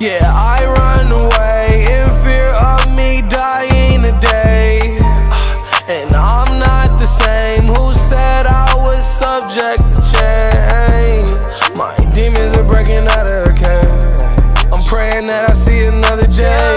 Yeah, I run away in fear of me dying today. And I'm not the same who said I was subject to change. My demons are breaking out of the cage. I'm praying that I see another day.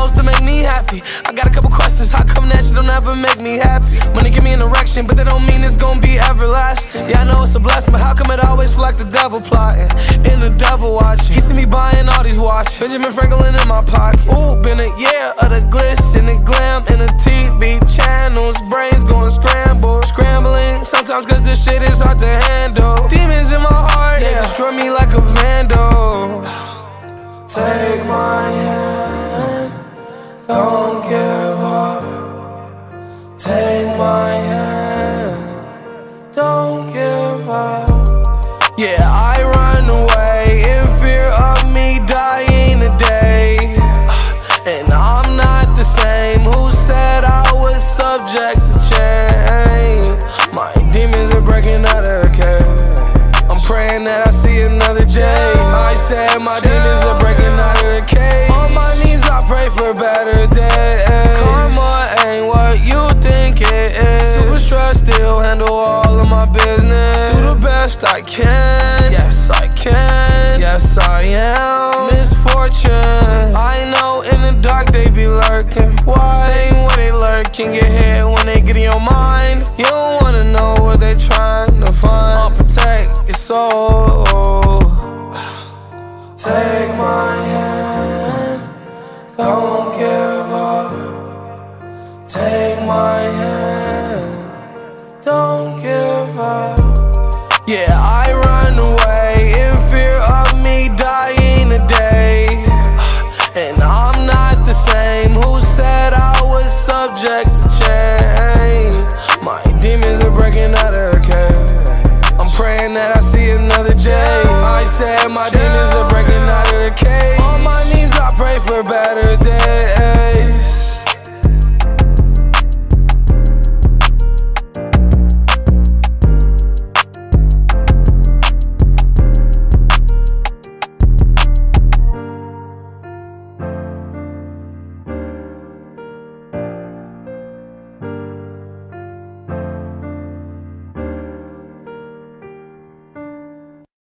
Supposed to make me happy. I got a couple questions, how come that shit don't ever make me happy? Money give me an erection, but that don't mean it's gonna be everlasting. Yeah, I know it's a blessing, but how come it always feel like the devil plotting? And the devil watching. He see me buying all these watches. Benjamin Franklin in my pocket. Ooh, been a year of the glitz and the glam and the TV channels. Brains going scramble, scrambling. Sometimes cause this shit is hard to handle. Demons in my heart, yeah. they destroy me like a vandal. Take my hand, Yeah, I run away in fear of me dying today. And I'm not the same who said I was subject to change. My demons are breaking out of the cage. I'm praying that I see another day. I said my demons are breaking out of the cage. On my knees, I pray for better days. Karma ain't what you think it is. Super still handle all of my business. Best I can. Yes, I can. Yes, I am. Misfortune. I know in the dark they be lurking. Why? Same way they lurk can get hit when they get in your mind. You don't wanna know what they trying subject to. My demons are breaking out of the cage. I'm praying that I see another day. I said my demons are breaking out of the cage. On my knees, I pray for better days.